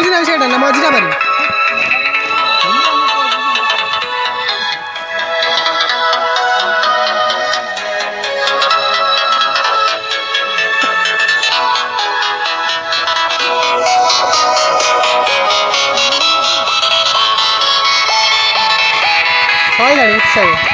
ମଝିଟା ନା ମଝିଟା ମାରିବି ସଇଲାଣି ଉଠି ସାରିଲାଣି